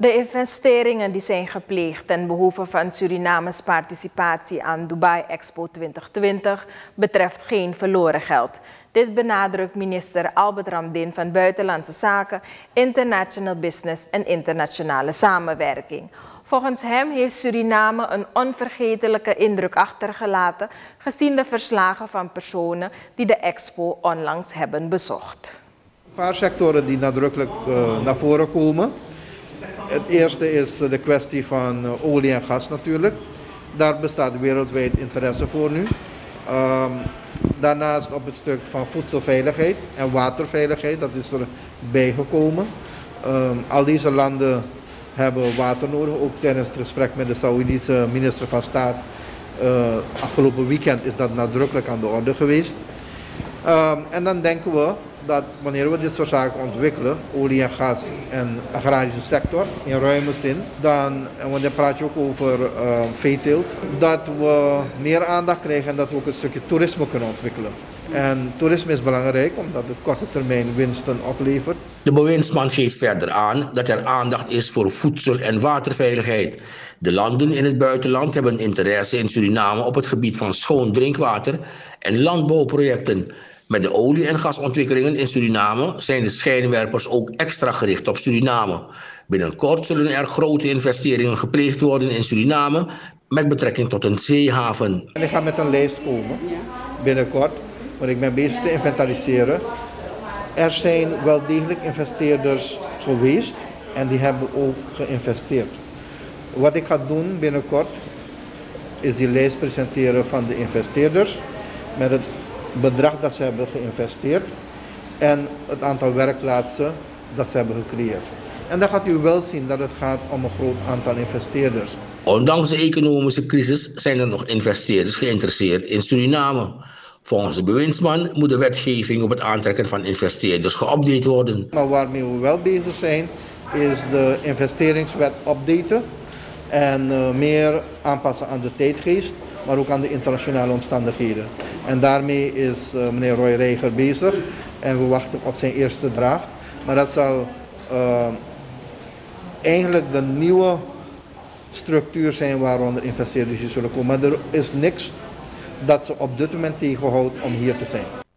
De investeringen die zijn gepleegd ten behoeve van Surinames participatie aan Dubai Expo 2020 betreft geen verloren geld. Dit benadrukt minister Albert Ramdin van Buitenlandse Zaken, International Business en Internationale Samenwerking. Volgens hem heeft Suriname een onvergetelijke indruk achtergelaten gezien de verslagen van personen die de expo onlangs hebben bezocht. Een paar sectoren die nadrukkelijk uh, naar voren komen. Het eerste is de kwestie van uh, olie en gas natuurlijk. Daar bestaat wereldwijd interesse voor nu. Um, daarnaast op het stuk van voedselveiligheid en waterveiligheid, dat is er bijgekomen. Um, al deze landen hebben water nodig. Ook tijdens het gesprek met de Saoedische minister van Staat uh, afgelopen weekend is dat nadrukkelijk aan de orde geweest. Um, en dan denken we dat wanneer we dit soort zaken ontwikkelen, olie en gas en agrarische sector in ruime zin, dan, en dan praat je ook over uh, veeteelt, dat we meer aandacht krijgen en dat we ook een stukje toerisme kunnen ontwikkelen. En toerisme is belangrijk omdat het korte termijn winsten oplevert. De bewindsman geeft verder aan dat er aandacht is voor voedsel- en waterveiligheid. De landen in het buitenland hebben interesse in Suriname op het gebied van schoon drinkwater en landbouwprojecten. Met de olie- en gasontwikkelingen in Suriname zijn de schijnwerpers ook extra gericht op Suriname. Binnenkort zullen er grote investeringen gepleegd worden in Suriname met betrekking tot een zeehaven. En ik ga met een lijst komen binnenkort, want ik ben bezig te inventariseren. Er zijn wel degelijk investeerders geweest en die hebben ook geïnvesteerd. Wat ik ga doen binnenkort is die lijst presenteren van de investeerders met het bedrag dat ze hebben geïnvesteerd en het aantal werkplaatsen dat ze hebben gecreëerd. En dan gaat u wel zien dat het gaat om een groot aantal investeerders. Ondanks de economische crisis zijn er nog investeerders geïnteresseerd in Suriname. Volgens de bewindsman moet de wetgeving op het aantrekken van investeerders geüpdate worden. Maar waarmee we wel bezig zijn, is de investeringswet updaten en uh, meer aanpassen aan de tijdgeest, maar ook aan de internationale omstandigheden. En daarmee is uh, meneer Roy Reiger bezig en we wachten op zijn eerste draft. Maar dat zal uh, eigenlijk de nieuwe structuur zijn waaronder investeerders zullen komen. Maar er is niks dat ze op dit moment tegenhoudt om hier te zijn.